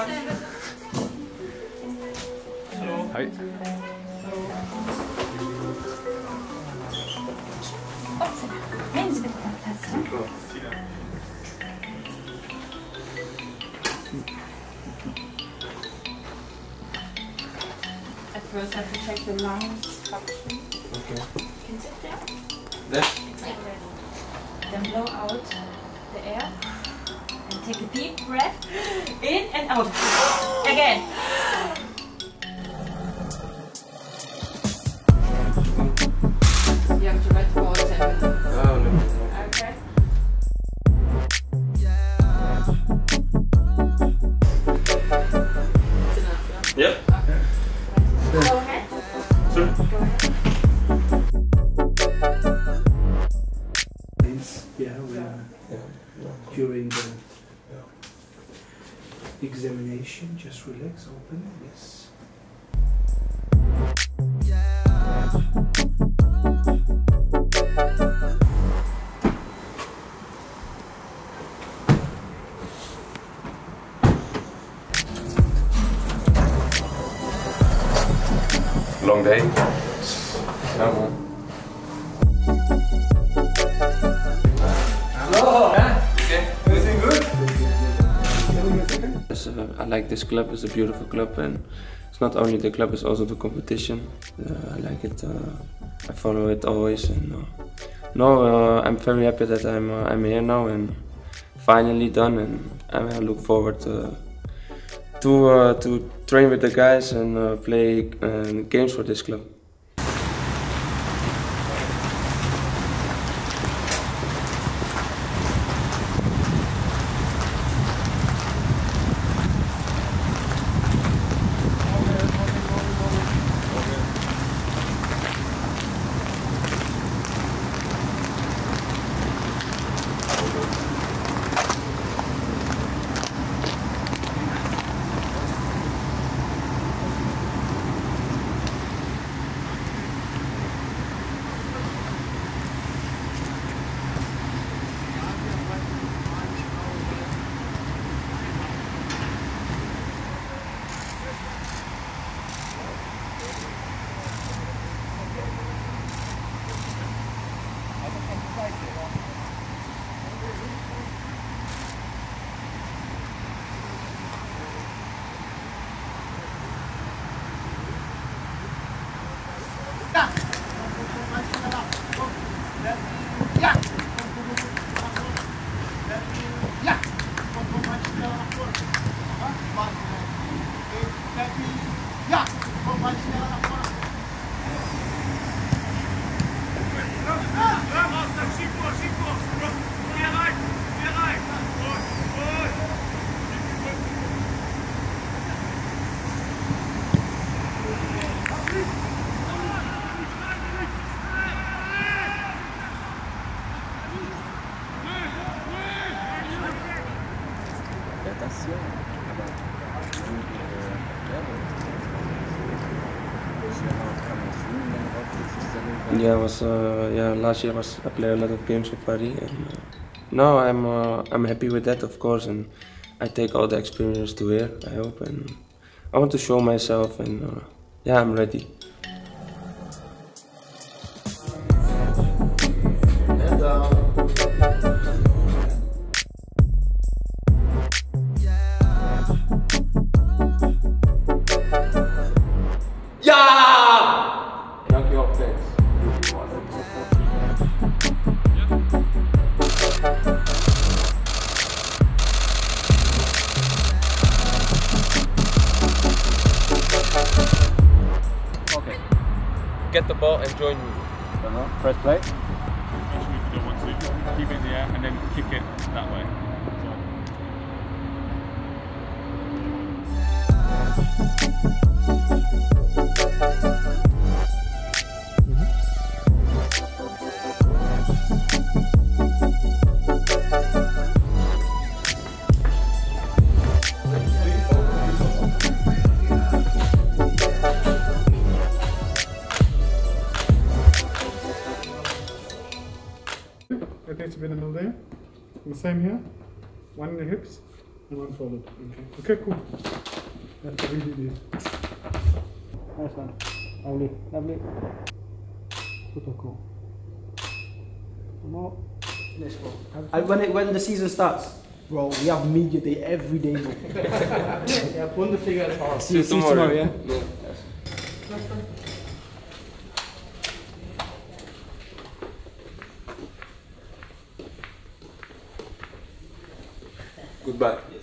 Hej. Hendes vil på plads. At first I have to check the lungs. Okay. Can sit there? Yes. Then blow out the air and take a deep breath in and out. Again. Examination. Just relax, open. Yes. Long day. No I like this club. It's a beautiful club, and it's not only the club; it's also the competition. Uh, I like it. Uh, I follow it always, and uh, no, uh, I'm very happy that I'm I'm here now and finally done. And I look forward to uh, to train with the guys and play games for this club. 干 Yeah, I was uh, yeah last year was I played a lot of games with Paris and uh, no I'm uh, I'm happy with that of course and I take all the experience to here I hope and I want to show myself and uh, yeah I'm ready. Get the ball and join me. Uh-huh. Press play. Especially if you don't want to. Keep it in the air and then kick it that way. So, Rotate a bit in the middle there. And the same here. One in the hips. And one follow. Okay. Okay, cool. That's what we did. Nice one. Lovely, lovely. Super cool. More. Let's go. And when it, when the season starts, bro, we have media day every day, bro. Yeah, Bundesliga is hard. See you tomorrow, yeah. Goodbye.